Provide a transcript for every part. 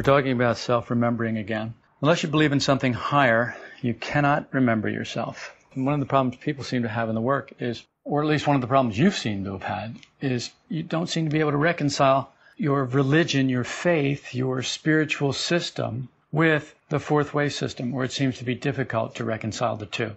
We're talking about self remembering again. Unless you believe in something higher, you cannot remember yourself. And one of the problems people seem to have in the work is, or at least one of the problems you've seemed to have had, is you don't seem to be able to reconcile your religion, your faith, your spiritual system with the fourth way system, where it seems to be difficult to reconcile the two.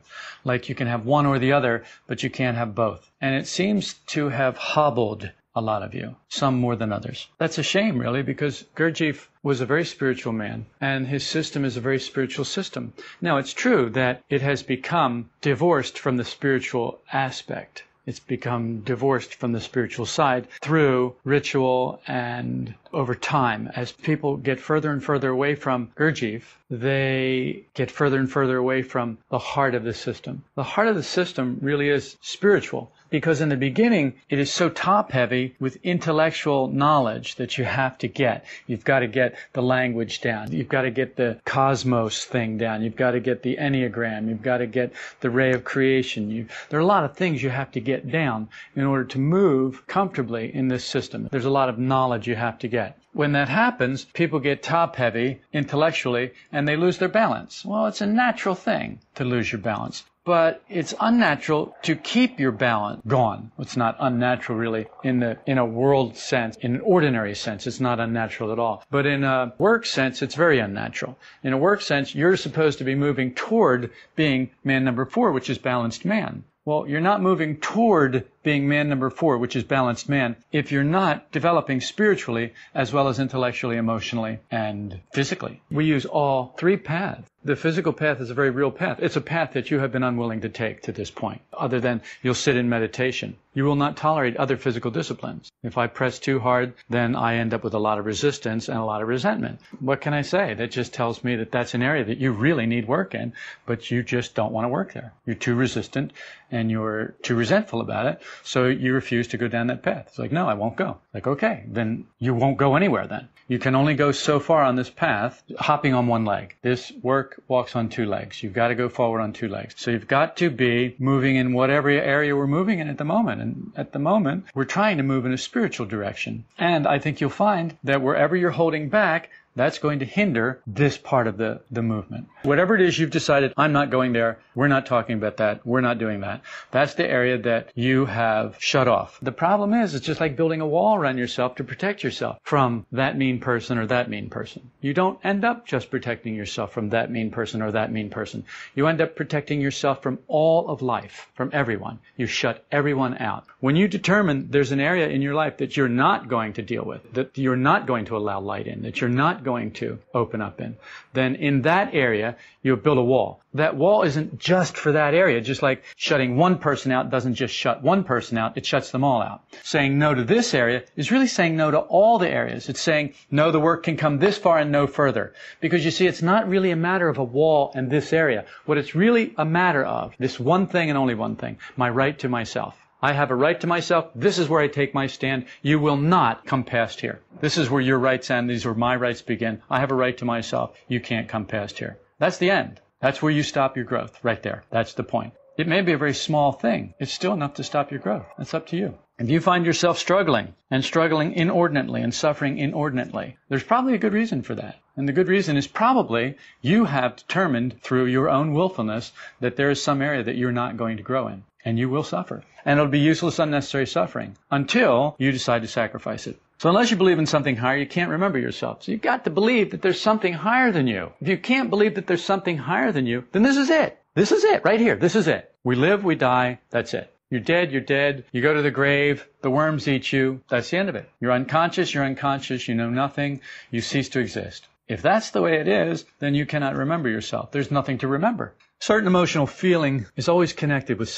Like you can have one or the other, but you can't have both. And it seems to have hobbled a lot of you, some more than others. That's a shame, really, because Gurdjieff was a very spiritual man, and his system is a very spiritual system. Now, it's true that it has become divorced from the spiritual aspect. It's become divorced from the spiritual side through ritual and over time. As people get further and further away from Gurdjieff, they get further and further away from the heart of the system. The heart of the system really is spiritual because in the beginning it is so top heavy with intellectual knowledge that you have to get. You've got to get the language down. You've got to get the cosmos thing down. You've got to get the enneagram. You've got to get the ray of creation. You, there are a lot of things you have to get down in order to move comfortably in this system. There's a lot of knowledge you have to get. When that happens, people get top heavy intellectually and they lose their balance. Well, it's a natural thing to lose your balance but it's unnatural to keep your balance gone. It's not unnatural really in the in a world sense, in an ordinary sense, it's not unnatural at all. But in a work sense, it's very unnatural. In a work sense, you're supposed to be moving toward being man number four, which is balanced man. Well, you're not moving toward being man number four, which is balanced man, if you're not developing spiritually as well as intellectually, emotionally, and physically. We use all three paths. The physical path is a very real path. It's a path that you have been unwilling to take to this point, other than you'll sit in meditation. You will not tolerate other physical disciplines. If I press too hard, then I end up with a lot of resistance and a lot of resentment. What can I say? That just tells me that that's an area that you really need work in, but you just don't want to work there. You're too resistant and you're too resentful about it. So you refuse to go down that path. It's like, no, I won't go. Like, okay, then you won't go anywhere then. You can only go so far on this path, hopping on one leg. This work walks on two legs. You've got to go forward on two legs. So you've got to be moving in whatever area we're moving in at the moment. And at the moment, we're trying to move in a spiritual direction. And I think you'll find that wherever you're holding back, that's going to hinder this part of the, the movement. Whatever it is you've decided, I'm not going there, we're not talking about that, we're not doing that. That's the area that you have shut off. The problem is, it's just like building a wall around yourself to protect yourself from that mean person or that mean person. You don't end up just protecting yourself from that mean person or that mean person. You end up protecting yourself from all of life, from everyone. You shut everyone out. When you determine there's an area in your life that you're not going to deal with, that you're not going to allow light in, that you're not going to open up in, then in that area, you build a wall. That wall isn't just for that area, just like shutting one person out doesn't just shut one person out, it shuts them all out. Saying no to this area is really saying no to all the areas. It's saying, no, the work can come this far and no further. Because you see, it's not really a matter of a wall and this area. What it's really a matter of, this one thing and only one thing, my right to myself. I have a right to myself. This is where I take my stand. You will not come past here. This is where your rights end. These are my rights begin. I have a right to myself. You can't come past here. That's the end. That's where you stop your growth, right there. That's the point. It may be a very small thing. It's still enough to stop your growth. It's up to you. If you find yourself struggling and struggling inordinately and suffering inordinately, there's probably a good reason for that. And the good reason is probably you have determined through your own willfulness that there is some area that you're not going to grow in and you will suffer. And it'll be useless, unnecessary suffering until you decide to sacrifice it. So unless you believe in something higher, you can't remember yourself. So you've got to believe that there's something higher than you. If you can't believe that there's something higher than you, then this is it. This is it, right here. This is it. We live, we die, that's it. You're dead, you're dead. You go to the grave, the worms eat you. That's the end of it. You're unconscious, you're unconscious, you know nothing, you cease to exist. If that's the way it is, then you cannot remember yourself. There's nothing to remember. Certain emotional feeling is always connected with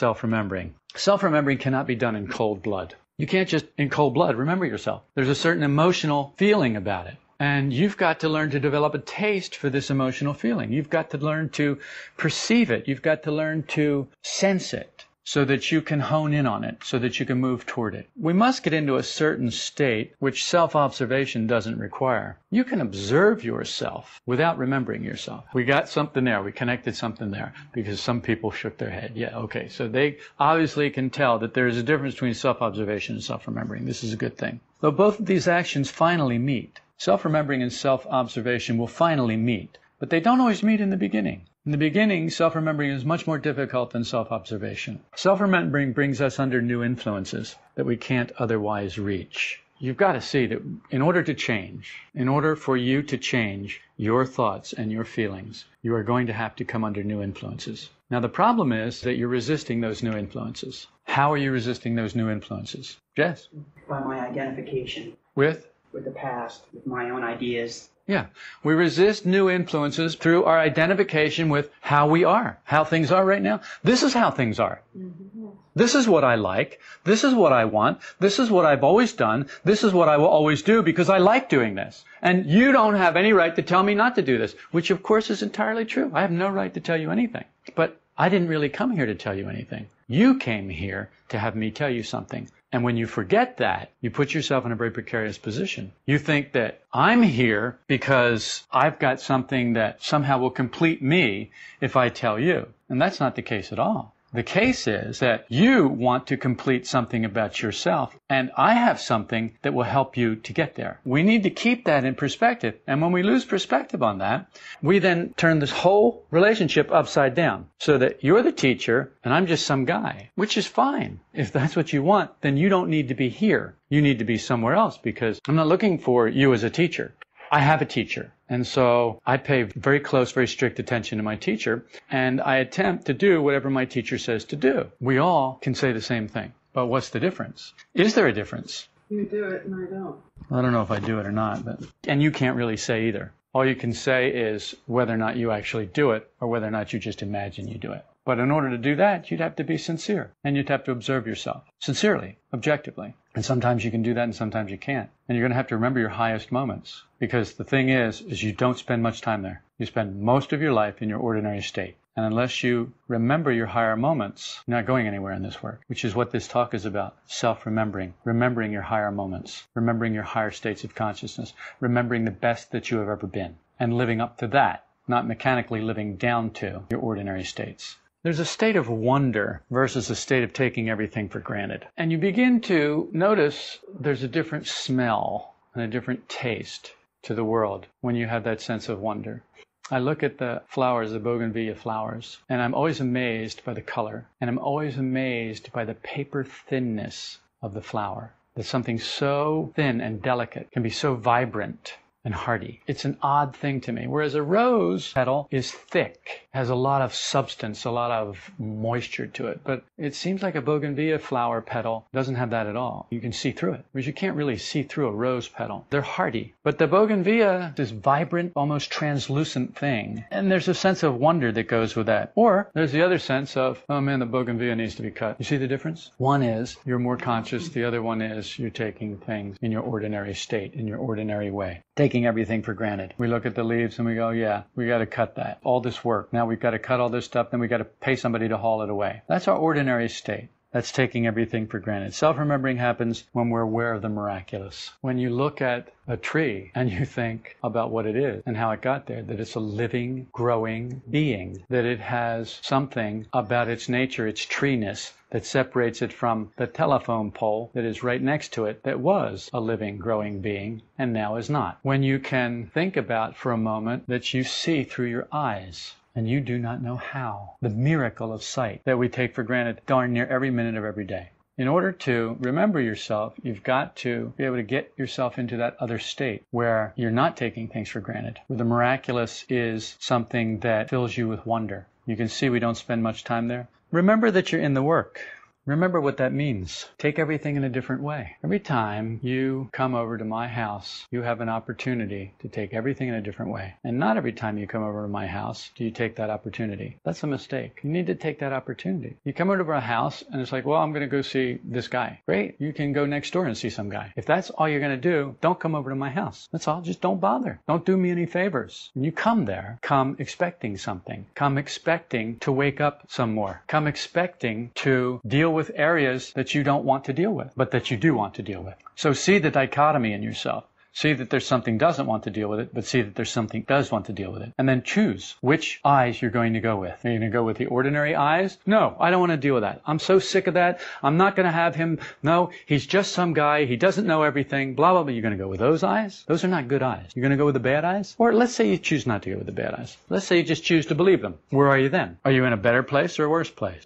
self-remembering. Self-remembering cannot be done in cold blood. You can't just in cold blood remember yourself. There's a certain emotional feeling about it. And you've got to learn to develop a taste for this emotional feeling. You've got to learn to perceive it. You've got to learn to sense it so that you can hone in on it, so that you can move toward it. We must get into a certain state which self-observation doesn't require. You can observe yourself without remembering yourself. We got something there. We connected something there because some people shook their head. Yeah, okay. So they obviously can tell that there is a difference between self-observation and self-remembering. This is a good thing. Though both of these actions finally meet, self remembering and self observation will finally meet, but they don't always meet in the beginning. In the beginning, self remembering is much more difficult than self observation. Self remembering brings us under new influences that we can't otherwise reach. You've got to see that in order to change, in order for you to change your thoughts and your feelings, you are going to have to come under new influences. Now, the problem is that you're resisting those new influences. How are you resisting those new influences? Jess? By my identification With? with the past, with my own ideas. Yeah. We resist new influences through our identification with how we are, how things are right now. This is how things are. Mm-hmm. This is what I like. This is what I want. This is what I've always done. This is what I will always do because I like doing this. And you don't have any right to tell me not to do this, which of course is entirely true. I have no right to tell you anything. But I didn't really come here to tell you anything. You came here to have me tell you something. And when you forget that, you put yourself in a very precarious position. You think that I'm here because I've got something that somehow will complete me if I tell you. And that's not the case at all. The case is that you want to complete something about yourself, and I have something that will help you to get there. We need to keep that in perspective. And when we lose perspective on that, we then turn this whole relationship upside down so that you're the teacher and I'm just some guy, which is fine. If that's what you want, then you don't need to be here. You need to be somewhere else because I'm not looking for you as a teacher. I have a teacher. And so I pay very close, very strict attention to my teacher, and I attempt to do whatever my teacher says to do. We all can say the same thing. But what's the difference? Is there a difference? You do it and I don't. I don't know if I do it or not, but and you can't really say either. All you can say is whether or not you actually do it or whether or not you just imagine you do it. But in order to do that, you'd have to be sincere and you'd have to observe yourself sincerely, objectively. And sometimes you can do that and sometimes you can't. And you're going to have to remember your highest moments because the thing is, is you don't spend much time there. You spend most of your life in your ordinary state. And unless you remember your higher moments, you're not going anywhere in this work, which is what this talk is about. Self-remembering, remembering your higher moments, remembering your higher states of consciousness, remembering the best that you have ever been, and living up to that, not mechanically living down to your ordinary states. There's a state of wonder versus a state of taking everything for granted. And you begin to notice there's a different smell and a different taste to the world when you have that sense of wonder. I look at the flowers, the bougainvillea flowers, and I'm always amazed by the color, and I'm always amazed by the paper thinness of the flower. That something so thin and delicate can be so vibrant and hardy. It's an odd thing to me. Whereas a rose petal is thick, has a lot of substance, a lot of moisture to it. But it seems like a bougainvillea flower petal doesn't have that at all. You can see through it. Whereas you can't really see through a rose petal. They're hardy. But the bougainvillea, this vibrant, almost translucent thing. And there's a sense of wonder that goes with that. Or there's the other sense of, oh man, the bougainvillea needs to be cut. You see the difference? One is you're more conscious. The other one is you're taking things in your ordinary state, in your ordinary way. Taking everything for granted. We look at the leaves and we go, yeah, we got to cut that. All this work. Now we've got to cut all this stuff. Then we got to pay somebody to haul it away. That's our ordinary state. That's taking everything for granted. Self remembering happens when we're aware of the miraculous. When you look at a tree and you think about what it is and how it got there, that it's a living, growing being, that it has something about its nature, its treeness, that separates it from the telephone pole that is right next to it that was a living, growing being and now is not. When you can think about for a moment that you see through your eyes and you do not know how. The miracle of sight that we take for granted darn near every minute of every day. In order to remember yourself, you've got to be able to get yourself into that other state where you're not taking things for granted, where the miraculous is something that fills you with wonder. You can see we don't spend much time there. Remember that you're in the work. Remember what that means. Take everything in a different way. Every time you come over to my house, you have an opportunity to take everything in a different way. And not every time you come over to my house do you take that opportunity. That's a mistake. You need to take that opportunity. You come over to our house and it's like, well, I'm going to go see this guy. Great. You can go next door and see some guy. If that's all you're going to do, don't come over to my house. That's all. Just don't bother. Don't do me any favors. When you come there, come expecting something. Come expecting to wake up some more. Come expecting to deal with areas that you don't want to deal with, but that you do want to deal with. So see the dichotomy in yourself. See that there's something doesn't want to deal with it, but see that there's something does want to deal with it. And then choose which eyes you're going to go with. Are you going to go with the ordinary eyes? No, I don't want to deal with that. I'm so sick of that. I'm not going to have him. No, he's just some guy. He doesn't know everything. Blah, blah, blah. You're going to go with those eyes? Those are not good eyes. You're going to go with the bad eyes? Or let's say you choose not to go with the bad eyes. Let's say you just choose to believe them. Where are you then? Are you in a better place or a worse place?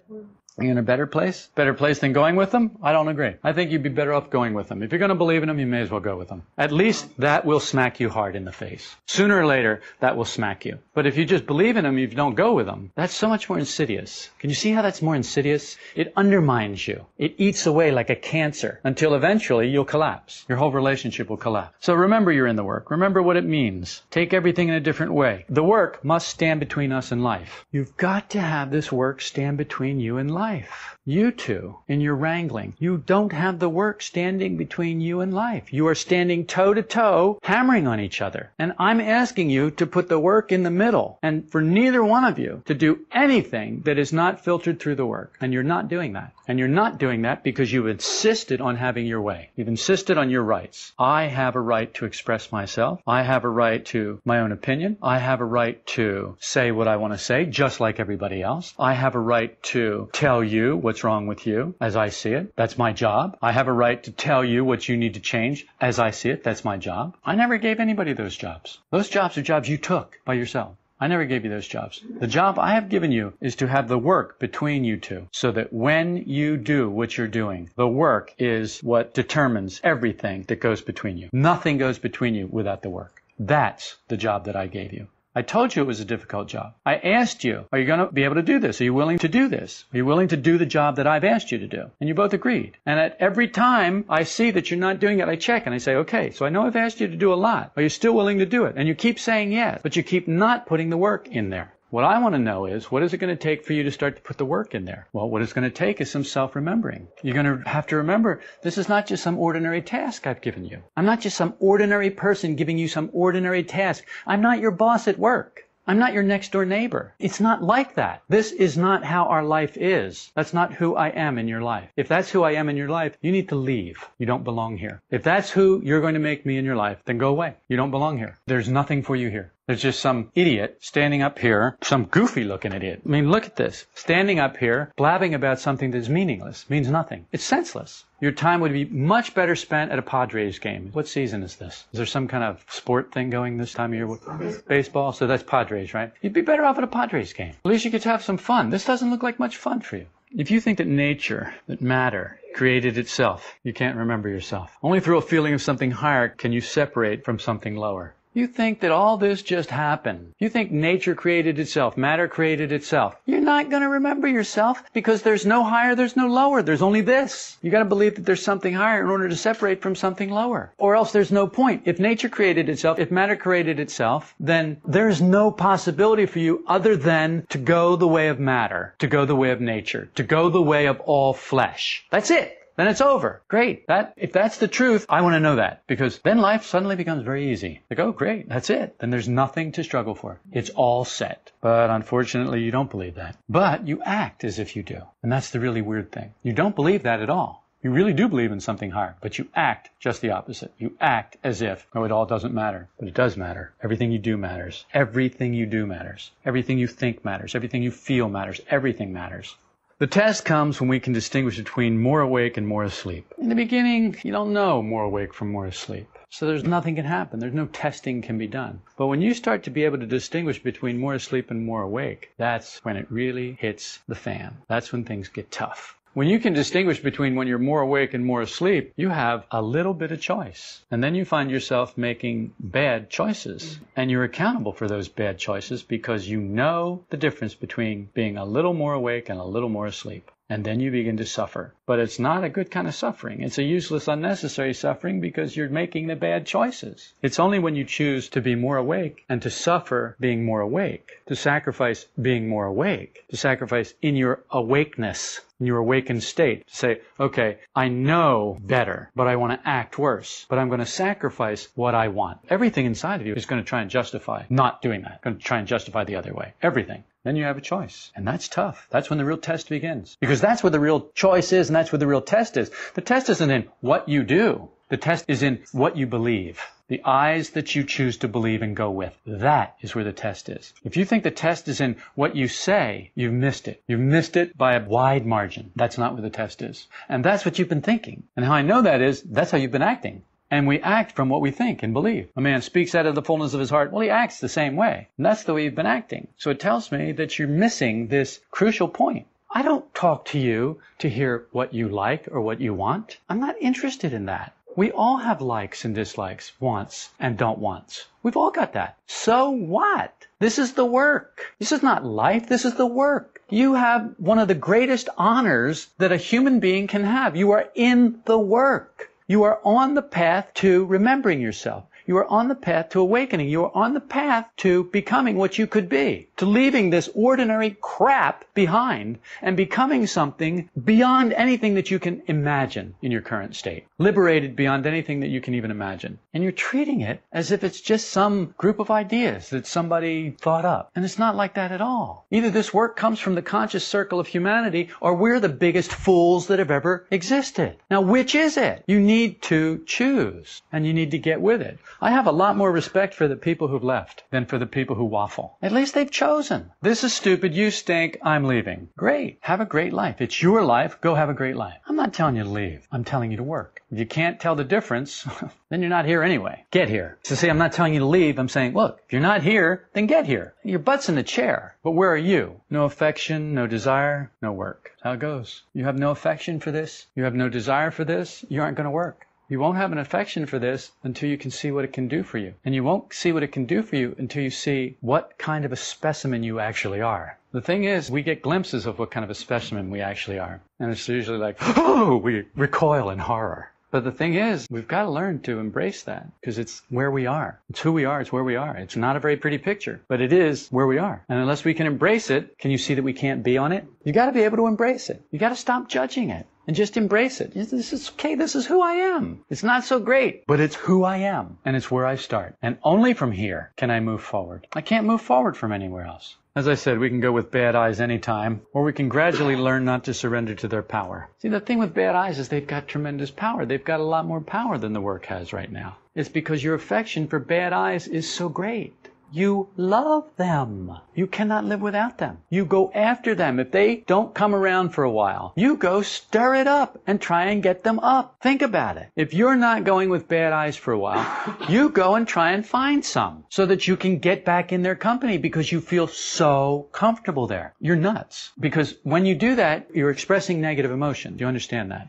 Are you in a better place? Better place than going with them? I don't agree. I think you'd be better off going with them. If you're going to believe in them, you may as well go with them. At least that will smack you hard in the face. Sooner or later, that will smack you. But if you just believe in them, you don't go with them, that's so much more insidious. Can you see how that's more insidious? It undermines you. It eats away like a cancer until eventually you'll collapse. Your whole relationship will collapse. So remember you're in the work. Remember what it means. Take everything in a different way. The work must stand between us and life. You've got to have this work stand between you and life life. You two, in your wrangling, you don't have the work standing between you and life. You are standing toe to toe, hammering on each other. And I'm asking you to put the work in the middle and for neither one of you to do anything that is not filtered through the work. And you're not doing that. And you're not doing that because you've insisted on having your way. You've insisted on your rights. I have a right to express myself. I have a right to my own opinion. I have a right to say what I want to say, just like everybody else. I have a right to tell you what's wrong with you as I see it. That's my job. I have a right to tell you what you need to change as I see it. That's my job. I never gave anybody those jobs. Those jobs are jobs you took by yourself. I never gave you those jobs. The job I have given you is to have the work between you two so that when you do what you're doing, the work is what determines everything that goes between you. Nothing goes between you without the work. That's the job that I gave you. I told you it was a difficult job. I asked you, are you going to be able to do this? Are you willing to do this? Are you willing to do the job that I've asked you to do? And you both agreed. And at every time I see that you're not doing it, I check and I say, okay, so I know I've asked you to do a lot. Are you still willing to do it? And you keep saying yes, but you keep not putting the work in there. What I want to know is what is it going to take for you to start to put the work in there? Well, what it's going to take is some self-remembering. You're going to have to remember this is not just some ordinary task I've given you. I'm not just some ordinary person giving you some ordinary task. I'm not your boss at work. I'm not your next door neighbor. It's not like that. This is not how our life is. That's not who I am in your life. If that's who I am in your life, you need to leave. You don't belong here. If that's who you're going to make me in your life, then go away. You don't belong here. There's nothing for you here. There's just some idiot standing up here, some goofy looking idiot. I mean, look at this. Standing up here, blabbing about something that's meaningless, means nothing. It's senseless. Your time would be much better spent at a Padres game. What season is this? Is there some kind of sport thing going this time of year? Baseball? So that's Padres, right? You'd be better off at a Padres game. At least you get to have some fun. This doesn't look like much fun for you. If you think that nature, that matter, created itself, you can't remember yourself. Only through a feeling of something higher can you separate from something lower. You think that all this just happened. You think nature created itself, matter created itself. You're not going to remember yourself because there's no higher, there's no lower. There's only this. You got to believe that there's something higher in order to separate from something lower. Or else there's no point. If nature created itself, if matter created itself, then there's no possibility for you other than to go the way of matter, to go the way of nature, to go the way of all flesh. That's it then it's over. Great. That if that's the truth, I want to know that because then life suddenly becomes very easy. Like, oh, great, that's it. Then there's nothing to struggle for. It's all set. But unfortunately, you don't believe that. But you act as if you do, and that's the really weird thing. You don't believe that at all. You really do believe in something higher, but you act just the opposite. You act as if, oh, it all doesn't matter. But it does matter. Everything you do matters. Everything you do matters. Everything you think matters. Everything you feel matters. Everything matters. The test comes when we can distinguish between more awake and more asleep. In the beginning, you don't know more awake from more asleep. So there's nothing can happen. There's no testing can be done. But when you start to be able to distinguish between more asleep and more awake, that's when it really hits the fan. That's when things get tough. When you can distinguish between when you're more awake and more asleep, you have a little bit of choice. And then you find yourself making bad choices. And you're accountable for those bad choices because you know the difference between being a little more awake and a little more asleep and then you begin to suffer. But it's not a good kind of suffering. It's a useless, unnecessary suffering because you're making the bad choices. It's only when you choose to be more awake and to suffer being more awake, to sacrifice being more awake, to sacrifice in your awakeness, in your awakened state, to say, okay, I know better, but I want to act worse, but I'm going to sacrifice what I want. Everything inside of you is going to try and justify not doing that, going to try and justify the other way. Everything then you have a choice. And that's tough. That's when the real test begins. Because that's where the real choice is and that's where the real test is. The test isn't in what you do. The test is in what you believe. The eyes that you choose to believe and go with. That is where the test is. If you think the test is in what you say, you've missed it. You've missed it by a wide margin. That's not where the test is. And that's what you've been thinking. And how I know that is, that's how you've been acting. And we act from what we think and believe. A man speaks out of the fullness of his heart. Well, he acts the same way. And that's the way you've been acting. So it tells me that you're missing this crucial point. I don't talk to you to hear what you like or what you want. I'm not interested in that. We all have likes and dislikes, wants and don't wants. We've all got that. So what? This is the work. This is not life. This is the work. You have one of the greatest honors that a human being can have. You are in the work. You are on the path to remembering yourself. You are on the path to awakening. You are on the path to becoming what you could be, to leaving this ordinary crap behind and becoming something beyond anything that you can imagine in your current state, liberated beyond anything that you can even imagine. And you're treating it as if it's just some group of ideas that somebody thought up. And it's not like that at all. Either this work comes from the conscious circle of humanity or we're the biggest fools that have ever existed. Now, which is it? You need to choose and you need to get with it. I have a lot more respect for the people who've left than for the people who waffle. At least they've chosen. This is stupid. You stink. I'm leaving. Great. Have a great life. It's your life. Go have a great life. I'm not telling you to leave. I'm telling you to work. If you can't tell the difference, then you're not here anyway. Get here. So see, I'm not telling you to leave. I'm saying, look, if you're not here, then get here. Your butt's in the chair. But where are you? No affection, no desire, no work. That's how it goes. You have no affection for this. You have no desire for this. You aren't going to work. You won't have an affection for this until you can see what it can do for you. And you won't see what it can do for you until you see what kind of a specimen you actually are. The thing is, we get glimpses of what kind of a specimen we actually are. And it's usually like, oh, we recoil in horror. But the thing is, we've got to learn to embrace that because it's where we are. It's who we are. It's where we are. It's not a very pretty picture, but it is where we are. And unless we can embrace it, can you see that we can't be on it? You got to be able to embrace it. You got to stop judging it and just embrace it. This is okay. This is who I am. It's not so great, but it's who I am and it's where I start. And only from here can I move forward. I can't move forward from anywhere else. As I said, we can go with bad eyes anytime, or we can gradually learn not to surrender to their power. See, the thing with bad eyes is they've got tremendous power. They've got a lot more power than the work has right now. It's because your affection for bad eyes is so great. You love them. You cannot live without them. You go after them. If they don't come around for a while, you go stir it up and try and get them up. Think about it. If you're not going with bad eyes for a while, you go and try and find some so that you can get back in their company because you feel so comfortable there. You're nuts. Because when you do that, you're expressing negative emotion. Do you understand that?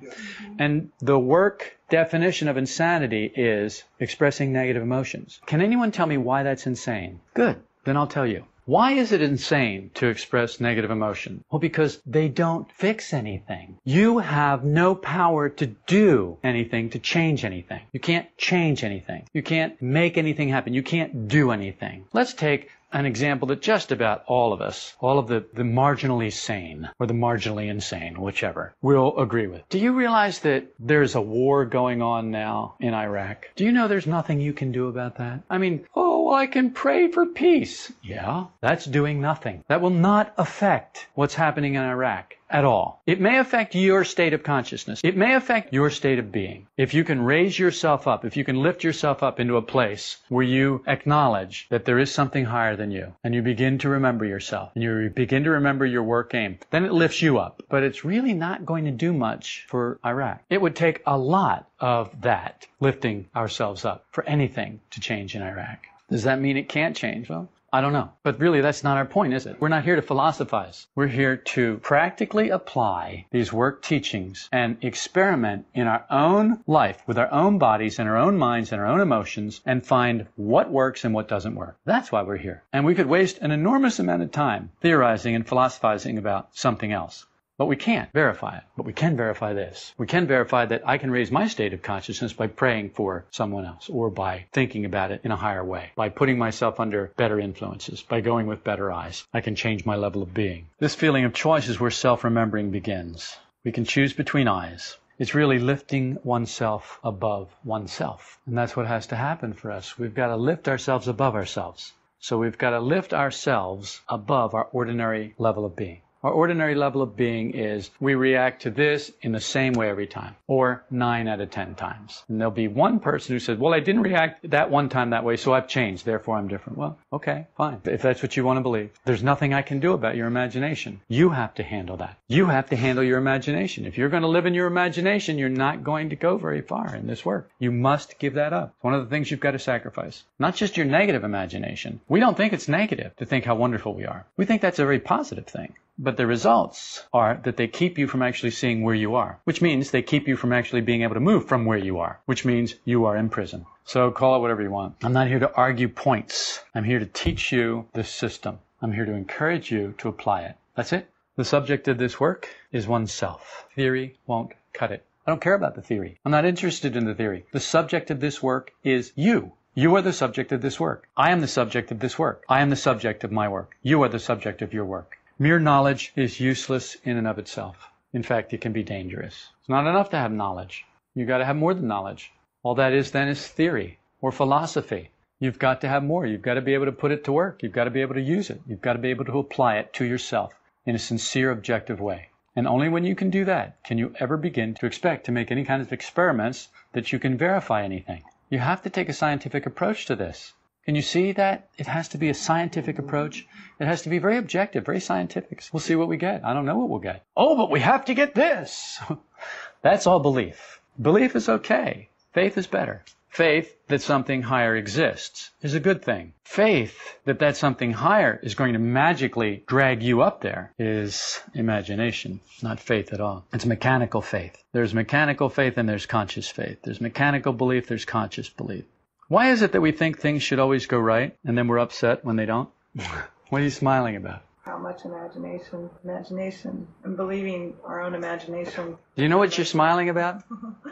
And the work definition of insanity is expressing negative emotions. Can anyone tell me why that's insane? Good. Then I'll tell you. Why is it insane to express negative emotion? Well, because they don't fix anything. You have no power to do anything, to change anything. You can't change anything. You can't make anything happen. You can't do anything. Let's take an example that just about all of us, all of the, the marginally sane or the marginally insane, whichever, will agree with. Do you realize that there's a war going on now in Iraq? Do you know there's nothing you can do about that? I mean, oh, I can pray for peace. Yeah, that's doing nothing. That will not affect what's happening in Iraq at all. It may affect your state of consciousness. It may affect your state of being. If you can raise yourself up, if you can lift yourself up into a place where you acknowledge that there is something higher than you, and you begin to remember yourself, and you begin to remember your work aim, then it lifts you up. But it's really not going to do much for Iraq. It would take a lot of that, lifting ourselves up, for anything to change in Iraq. Does that mean it can't change? Well, I don't know. But really, that's not our point, is it? We're not here to philosophize. We're here to practically apply these work teachings and experiment in our own life with our own bodies and our own minds and our own emotions and find what works and what doesn't work. That's why we're here. And we could waste an enormous amount of time theorizing and philosophizing about something else. But we can't verify it. But we can verify this. We can verify that I can raise my state of consciousness by praying for someone else or by thinking about it in a higher way, by putting myself under better influences, by going with better eyes. I can change my level of being. This feeling of choice is where self-remembering begins. We can choose between eyes. It's really lifting oneself above oneself. And that's what has to happen for us. We've got to lift ourselves above ourselves. So we've got to lift ourselves above our ordinary level of being. Our ordinary level of being is we react to this in the same way every time, or nine out of ten times. And there'll be one person who says, well, I didn't react that one time that way, so I've changed, therefore I'm different. Well, okay, fine. If that's what you want to believe. There's nothing I can do about your imagination. You have to handle that. You have to handle your imagination. If you're going to live in your imagination, you're not going to go very far in this work. You must give that up. It's one of the things you've got to sacrifice. Not just your negative imagination. We don't think it's negative to think how wonderful we are. We think that's a very positive thing. But the results are that they keep you from actually seeing where you are, which means they keep you from actually being able to move from where you are, which means you are in prison. So call it whatever you want. I'm not here to argue points. I'm here to teach you the system. I'm here to encourage you to apply it. That's it. The subject of this work is oneself. Theory won't cut it. I don't care about the theory. I'm not interested in the theory. The subject of this work is you. You are the subject of this work. I am the subject of this work. I am the subject of my work. You are the subject of your work. Mere knowledge is useless in and of itself. In fact, it can be dangerous. It's not enough to have knowledge. You've got to have more than knowledge. All that is then is theory or philosophy. You've got to have more. You've got to be able to put it to work. You've got to be able to use it. You've got to be able to apply it to yourself in a sincere, objective way. And only when you can do that can you ever begin to expect to make any kind of experiments that you can verify anything. You have to take a scientific approach to this. Can you see that? It has to be a scientific approach. It has to be very objective, very scientific. We'll see what we get. I don't know what we'll get. Oh, but we have to get this. That's all belief. Belief is okay. Faith is better. Faith that something higher exists is a good thing. Faith that that something higher is going to magically drag you up there is imagination, not faith at all. It's mechanical faith. There's mechanical faith and there's conscious faith. There's mechanical belief, there's conscious belief. Why is it that we think things should always go right and then we're upset when they don't? what are you smiling about? How much imagination, imagination, and believing our own imagination. Do you know what you're smiling about?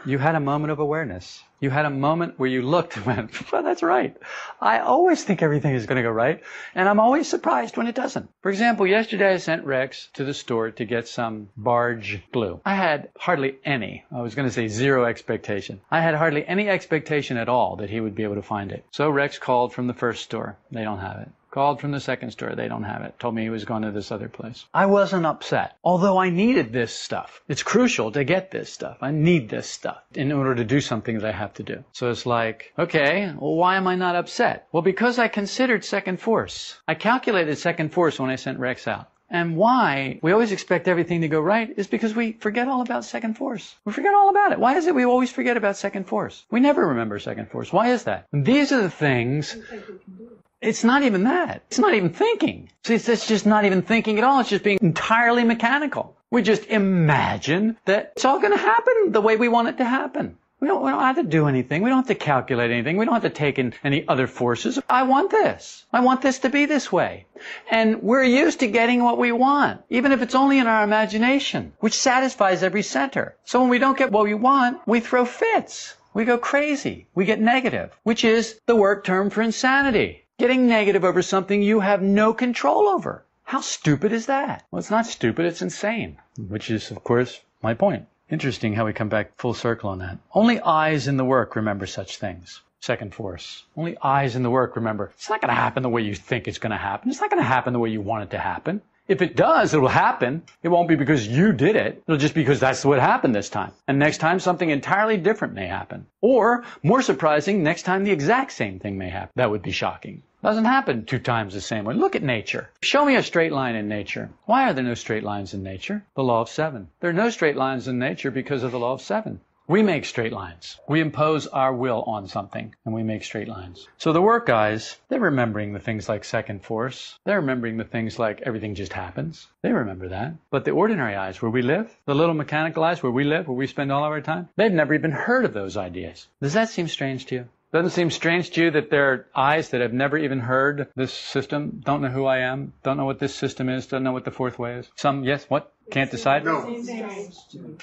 You had a moment of awareness. You had a moment where you looked and went, well, that's right. I always think everything is going to go right, and I'm always surprised when it doesn't. For example, yesterday I sent Rex to the store to get some barge glue. I had hardly any, I was going to say zero expectation. I had hardly any expectation at all that he would be able to find it. So Rex called from the first store. They don't have it. Called from the second store. They don't have it. Told me he was going to this other place. I wasn't upset. Although I needed this stuff. It's crucial to get this stuff. I need this stuff in order to do something that I have to do. So it's like, okay, well, why am I not upset? Well, because I considered second force. I calculated second force when I sent Rex out. And why we always expect everything to go right is because we forget all about second force. We forget all about it. Why is it we always forget about second force? We never remember second force. Why is that? These are the things it's not even that. It's not even thinking. See, it's just not even thinking at all. It's just being entirely mechanical. We just imagine that it's all going to happen the way we want it to happen. We don't, we don't have to do anything. We don't have to calculate anything. We don't have to take in any other forces. I want this. I want this to be this way. And we're used to getting what we want, even if it's only in our imagination, which satisfies every center. So when we don't get what we want, we throw fits. We go crazy. We get negative, which is the work term for insanity. Getting negative over something you have no control over. How stupid is that? Well, it's not stupid, it's insane. Which is, of course, my point. Interesting how we come back full circle on that. Only eyes in the work remember such things. Second force. Only eyes in the work remember. It's not going to happen the way you think it's going to happen. It's not going to happen the way you want it to happen. If it does, it will happen. It won't be because you did it. It'll just be because that's what happened this time. And next time something entirely different may happen. Or, more surprising, next time the exact same thing may happen. That would be shocking. Doesn't happen two times the same way. Look at nature. Show me a straight line in nature. Why are there no straight lines in nature? The law of seven. There are no straight lines in nature because of the law of seven. We make straight lines. We impose our will on something and we make straight lines. So the work guys, they're remembering the things like second force. They're remembering the things like everything just happens. They remember that. But the ordinary eyes where we live, the little mechanical eyes where we live, where we spend all of our time, they've never even heard of those ideas. Does that seem strange to you? Doesn't seem strange to you that there are eyes that have never even heard this system, don't know who I am, don't know what this system is, don't know what the fourth way is? Some, yes, what? Can't decide? No.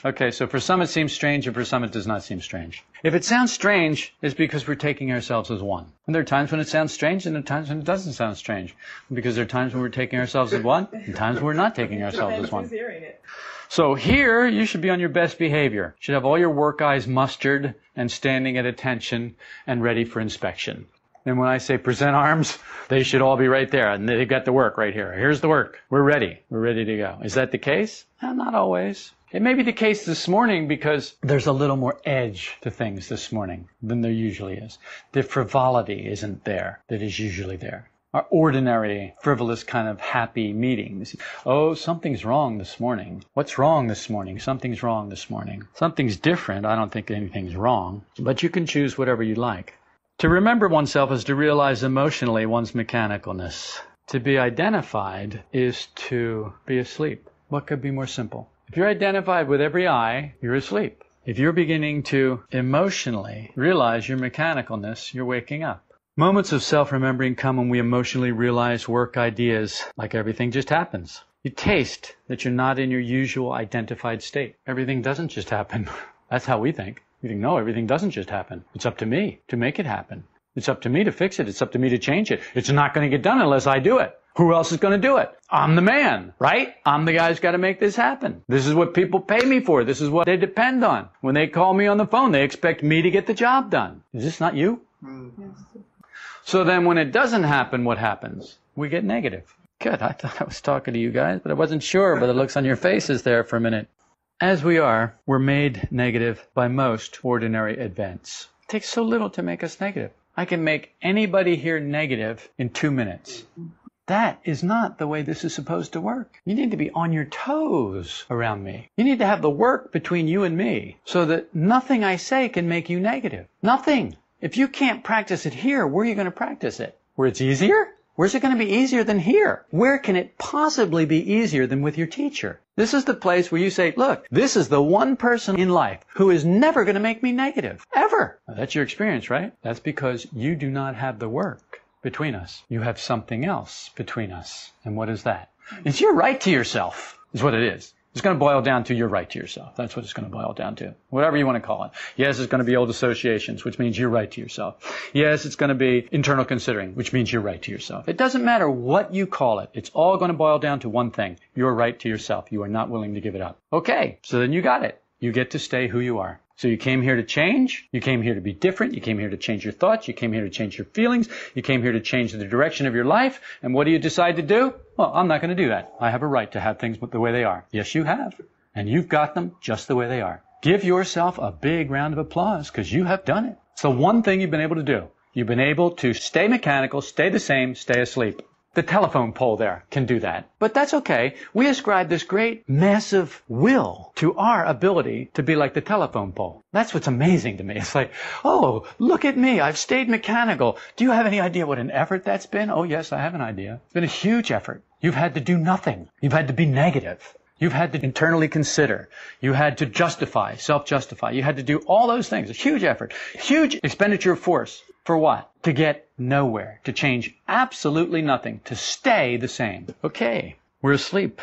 Okay, so for some it seems strange and for some it does not seem strange. If it sounds strange, it's because we're taking ourselves as one. And there are times when it sounds strange and there are times when it doesn't sound strange. Because there are times when we're taking ourselves as one and times when we're not taking ourselves as one. So here, you should be on your best behavior. You should have all your work eyes mustered and standing at attention and ready for inspection. And when I say present arms, they should all be right there. And they've got the work right here. Here's the work. We're ready. We're ready to go. Is that the case? Eh, not always. It may be the case this morning because there's a little more edge to things this morning than there usually is. The frivolity isn't there that is usually there. Our ordinary, frivolous kind of happy meetings. Oh, something's wrong this morning. What's wrong this morning? Something's wrong this morning. Something's different. I don't think anything's wrong. But you can choose whatever you like. To remember oneself is to realize emotionally one's mechanicalness. To be identified is to be asleep. What could be more simple? If you're identified with every eye, you're asleep. If you're beginning to emotionally realize your mechanicalness, you're waking up. Moments of self-remembering come when we emotionally realize work ideas like everything just happens. You taste that you're not in your usual identified state. Everything doesn't just happen. That's how we think. We think, no, everything doesn't just happen. It's up to me to make it happen. It's up to me to fix it. It's up to me to change it. It's not going to get done unless I do it. Who else is going to do it? I'm the man, right? I'm the guy who's got to make this happen. This is what people pay me for. This is what they depend on. When they call me on the phone, they expect me to get the job done. Is this not you? Mm. Yes. So then when it doesn't happen, what happens? We get negative. Good. I thought I was talking to you guys, but I wasn't sure by the looks on your faces there for a minute. As we are, we're made negative by most ordinary events. It takes so little to make us negative. I can make anybody here negative in two minutes. That is not the way this is supposed to work. You need to be on your toes around me. You need to have the work between you and me so that nothing I say can make you negative. Nothing. If you can't practice it here, where are you going to practice it? Where it's easier? Where's it going to be easier than here? Where can it possibly be easier than with your teacher? This is the place where you say, look, this is the one person in life who is never going to make me negative. Ever. Now, that's your experience, right? That's because you do not have the work between us. You have something else between us. And what is that? It's your right to yourself, is what it is. It's going to boil down to your right to yourself. That's what it's going to boil down to. Whatever you want to call it. Yes, it's going to be old associations, which means your right to yourself. Yes, it's going to be internal considering, which means your right to yourself. It doesn't matter what you call it. It's all going to boil down to one thing. Your right to yourself. You are not willing to give it up. Okay. So then you got it. You get to stay who you are. So you came here to change. You came here to be different. You came here to change your thoughts. You came here to change your feelings. You came here to change the direction of your life. And what do you decide to do? Well, I'm not going to do that. I have a right to have things the way they are. Yes, you have. And you've got them just the way they are. Give yourself a big round of applause because you have done it. It's the one thing you've been able to do. You've been able to stay mechanical, stay the same, stay asleep. The telephone pole there can do that. But that's okay. We ascribe this great massive will to our ability to be like the telephone pole. That's what's amazing to me. It's like, oh, look at me. I've stayed mechanical. Do you have any idea what an effort that's been? Oh, yes, I have an idea. It's been a huge effort. You've had to do nothing. You've had to be negative. You've had to internally consider. You had to justify, self-justify. You had to do all those things. A huge effort. Huge expenditure of force. For what? To get nowhere. To change absolutely nothing. To stay the same. Okay. We're asleep.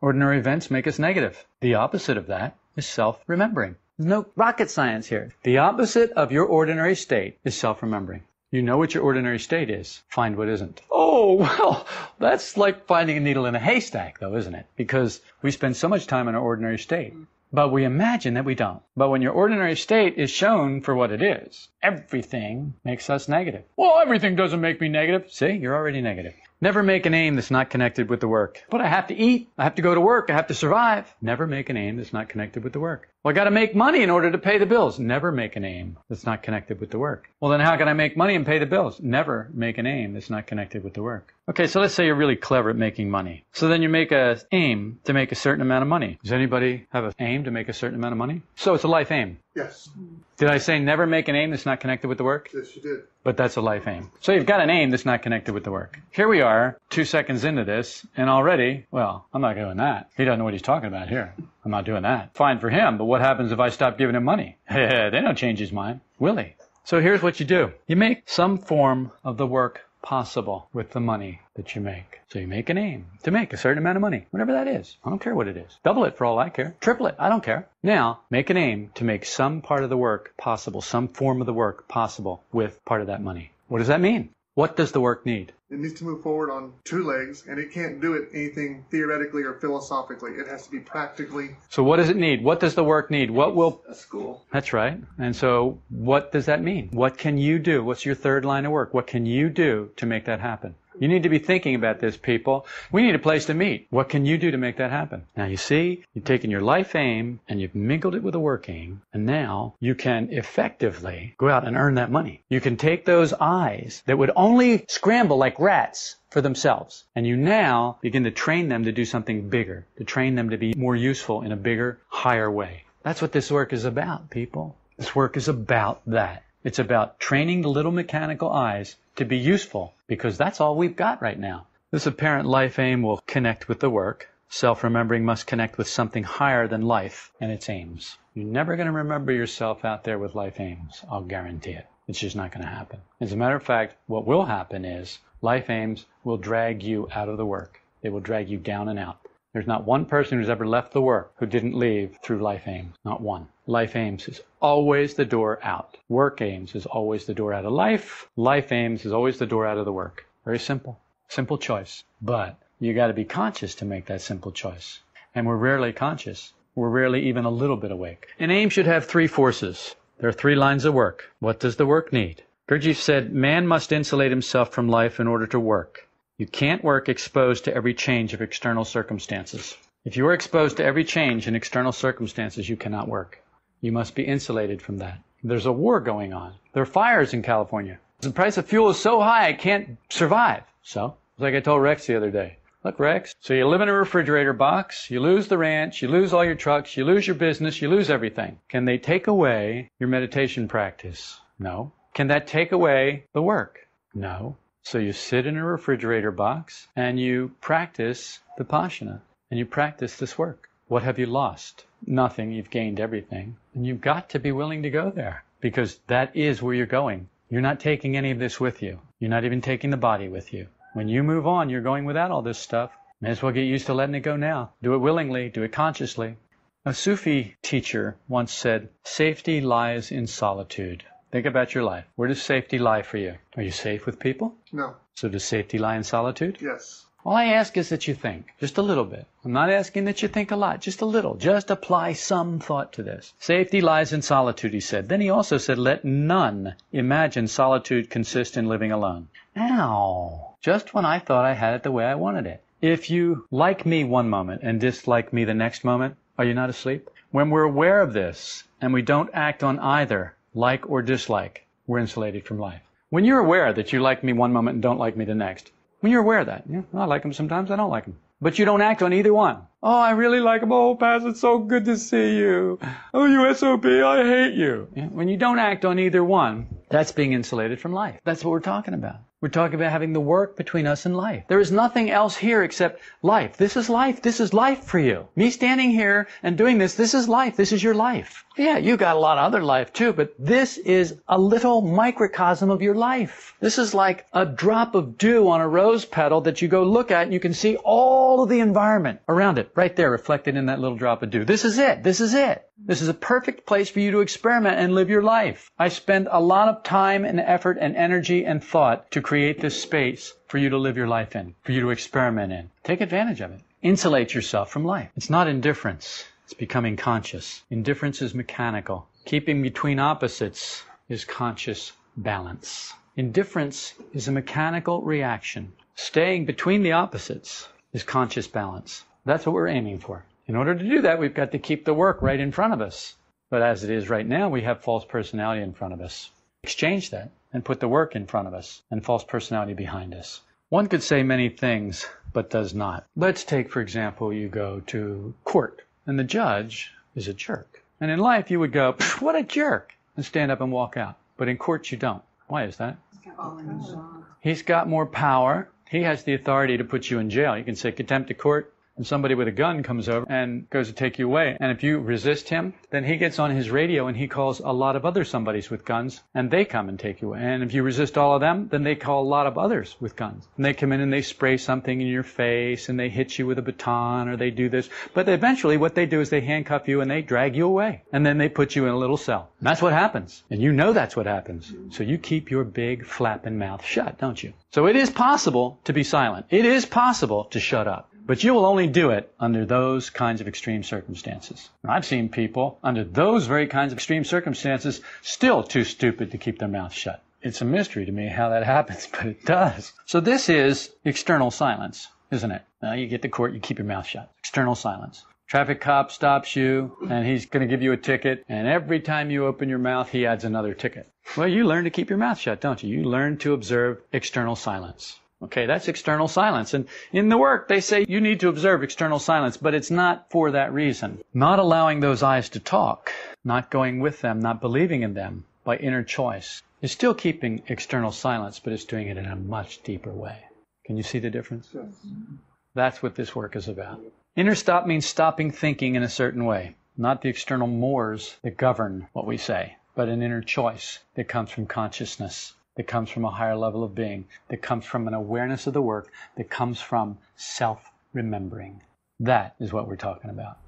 Ordinary events make us negative. The opposite of that is self-remembering. No rocket science here. The opposite of your ordinary state is self-remembering. You know what your ordinary state is. Find what isn't. Oh, well, that's like finding a needle in a haystack, though, isn't it? Because we spend so much time in our ordinary state. But we imagine that we don't. But when your ordinary state is shown for what it is, everything makes us negative. Well, everything doesn't make me negative. See, you're already negative. Never make an aim that's not connected with the work. But I have to eat. I have to go to work. I have to survive. Never make an aim that's not connected with the work. Well, I got to make money in order to pay the bills. Never make an aim that's not connected with the work. Well, then how can I make money and pay the bills? Never make an aim that's not connected with the work. Okay, so let's say you're really clever at making money. So then you make a aim to make a certain amount of money. Does anybody have an aim to make a certain amount of money? So it's a life aim. Yes. Did I say never make an aim that's not connected with the work? Yes, you did. But that's a life aim. So you've got an aim that's not connected with the work. Here we are, two seconds into this, and already, well, I'm not doing that. He doesn't know what he's talking about here. I'm not doing that. Fine for him, but what happens if I stop giving him money? they don't change his mind, will he? So here's what you do. You make some form of the work possible with the money that you make. So you make an aim to make a certain amount of money, whatever that is. I don't care what it is. Double it for all I care. Triple it. I don't care. Now, make an aim to make some part of the work possible, some form of the work possible with part of that money. What does that mean? What does the work need? It needs to move forward on two legs, and it can't do it anything theoretically or philosophically. It has to be practically. So what does it need? What does the work need? What will a school? That's right. And so what does that mean? What can you do? What's your third line of work? What can you do to make that happen? You need to be thinking about this, people. We need a place to meet. What can you do to make that happen? Now you see, you've taken your life aim and you've mingled it with a work aim, and now you can effectively go out and earn that money. You can take those eyes that would only scramble like rats for themselves, and you now begin to train them to do something bigger, to train them to be more useful in a bigger, higher way. That's what this work is about, people. This work is about that. It's about training the little mechanical eyes to be useful because that's all we've got right now. This apparent life aim will connect with the work. Self-remembering must connect with something higher than life and its aims. You're never going to remember yourself out there with life aims. I'll guarantee it. It's just not going to happen. As a matter of fact, what will happen is life aims will drag you out of the work. They will drag you down and out. There's not one person who's ever left the work who didn't leave through life aims. Not one. Life aims is always the door out. Work aims is always the door out of life. Life aims is always the door out of the work. Very simple. Simple choice. But you got to be conscious to make that simple choice. And we're rarely conscious. We're rarely even a little bit awake. An aim should have three forces. There are three lines of work. What does the work need? Gurdjieff said, man must insulate himself from life in order to work. You can't work exposed to every change of external circumstances. If you are exposed to every change in external circumstances, you cannot work. You must be insulated from that. There's a war going on. There are fires in California. The price of fuel is so high I can't survive. So, like I told Rex the other day. Look, Rex, so you live in a refrigerator box, you lose the ranch, you lose all your trucks, you lose your business, you lose everything. Can they take away your meditation practice? No. Can that take away the work? No. So you sit in a refrigerator box and you practice the Vipassana and you practice this work. What have you lost? Nothing. You've gained everything. And you've got to be willing to go there because that is where you're going. You're not taking any of this with you. You're not even taking the body with you. When you move on, you're going without all this stuff. May as well get used to letting it go now. Do it willingly. Do it consciously. A Sufi teacher once said, safety lies in solitude. Think about your life. Where does safety lie for you? Are you safe with people? No. So does safety lie in solitude? Yes. All I ask is that you think, just a little bit. I'm not asking that you think a lot, just a little. Just apply some thought to this. Safety lies in solitude, he said. Then he also said, let none imagine solitude consists in living alone. Ow! Just when I thought I had it the way I wanted it. If you like me one moment and dislike me the next moment, are you not asleep? When we're aware of this and we don't act on either, like or dislike, we're insulated from life. When you're aware that you like me one moment and don't like me the next, when you're aware of that, I like them sometimes, I don't like them. But you don't act on either one. Oh, I really like them. Oh, Paz, it's so good to see you. Oh, you SOB, I hate you. When you don't act on either one, that's being insulated from life. That's what we're talking about. We're talking about having the work between us and life. There is nothing else here except life. This is life. This is life for you. Me standing here and doing this, this is life. This is your life. Yeah, you got a lot of other life too, but this is a little microcosm of your life. This is like a drop of dew on a rose petal that you go look at and you can see all of the environment around it right there reflected in that little drop of dew. This is it. This is it. This is a perfect place for you to experiment and live your life. I spend a lot of time and effort and energy and thought to create this space for you to live your life in, for you to experiment in. Take advantage of it. Insulate yourself from life. It's not indifference. It's becoming conscious. Indifference is mechanical. Keeping between opposites is conscious balance. Indifference is a mechanical reaction. Staying between the opposites is conscious balance. That's what we're aiming for. In order to do that, we've got to keep the work right in front of us. But as it is right now, we have false personality in front of us. Exchange that and put the work in front of us and false personality behind us. One could say many things, but does not. Let's take, for example, you go to court and the judge is a jerk. And in life, you would go, what a jerk, and stand up and walk out. But in court, you don't. Why is that? He's got more power. He has the authority to put you in jail. You can say contempt of court. And somebody with a gun comes over and goes to take you away. And if you resist him, then he gets on his radio and he calls a lot of other somebodies with guns and they come and take you away. And if you resist all of them, then they call a lot of others with guns. And they come in and they spray something in your face and they hit you with a baton or they do this. But eventually what they do is they handcuff you and they drag you away. And then they put you in a little cell. And that's what happens. And you know that's what happens. So you keep your big flapping mouth shut, don't you? So it is possible to be silent. It is possible to shut up. But you will only do it under those kinds of extreme circumstances. And I've seen people under those very kinds of extreme circumstances still too stupid to keep their mouth shut. It's a mystery to me how that happens, but it does. So this is external silence, isn't it? Now you get to court, you keep your mouth shut. External silence. Traffic cop stops you and he's going to give you a ticket and every time you open your mouth he adds another ticket. Well, you learn to keep your mouth shut, don't you? You learn to observe external silence. Okay, that's external silence. And in the work, they say you need to observe external silence, but it's not for that reason. Not allowing those I's to talk, not going with them, not believing in them by inner choice is still keeping external silence, but it's doing it in a much deeper way. Can you see the difference? Yes. That's what this work is about. Inner stop means stopping thinking in a certain way, not the external mores that govern what we say, but an inner choice that comes from consciousness that comes from a higher level of being, that comes from an awareness of the work, that comes from self remembering. That is what we're talking about.